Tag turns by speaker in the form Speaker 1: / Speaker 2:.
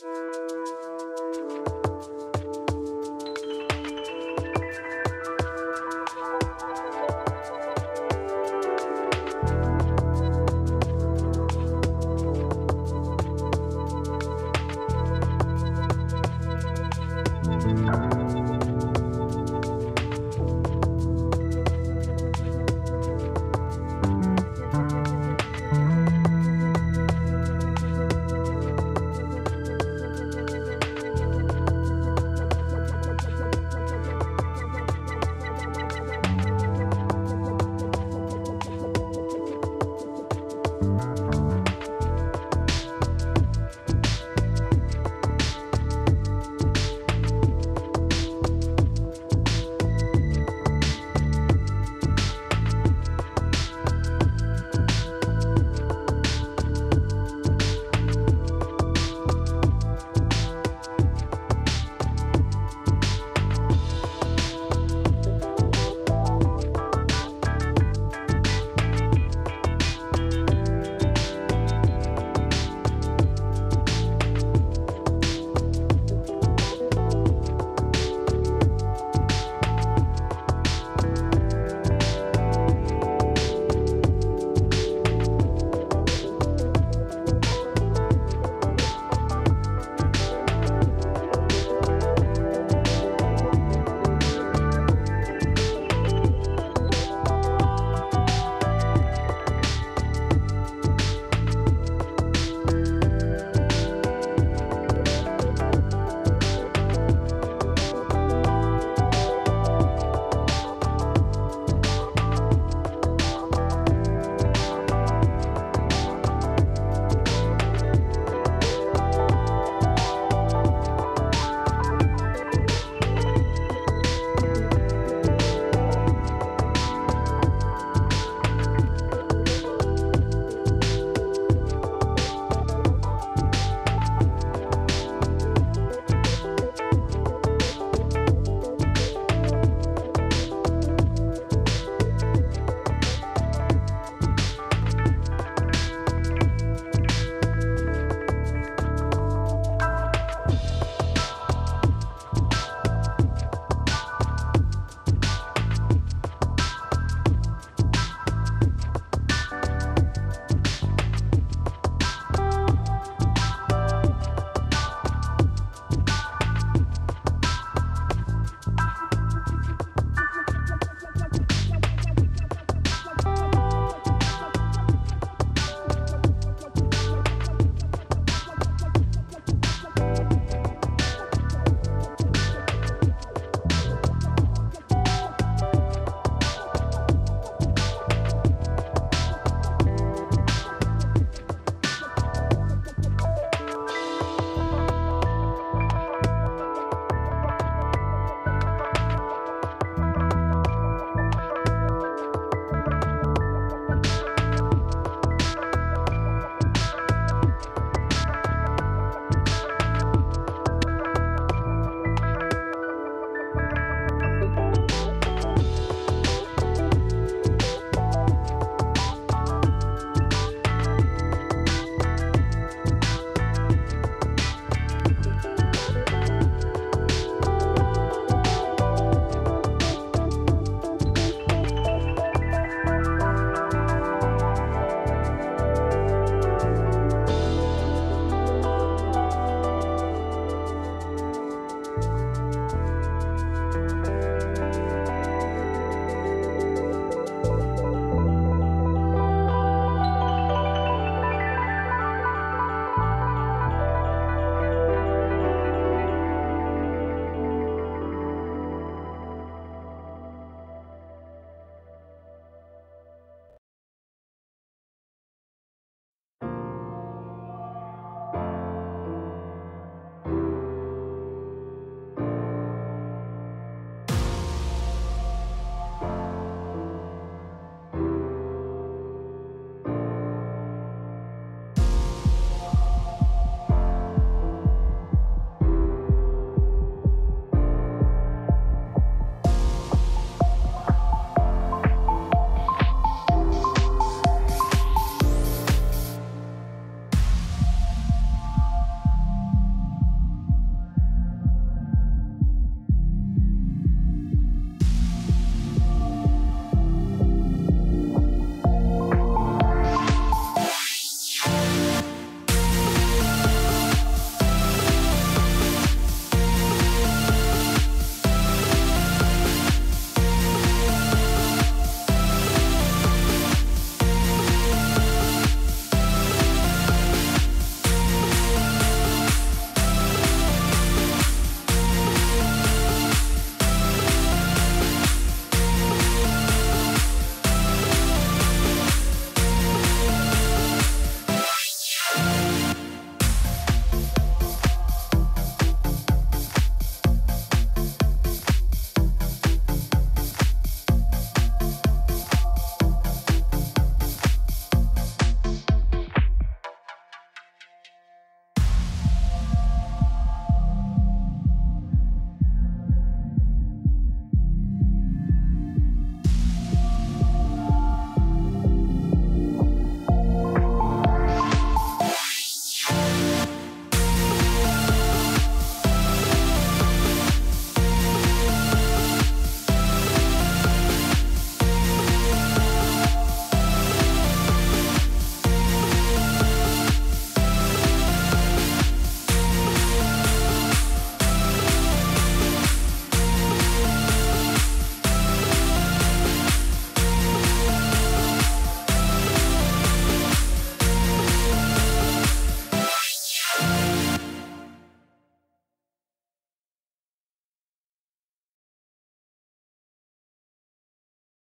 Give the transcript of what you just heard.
Speaker 1: Música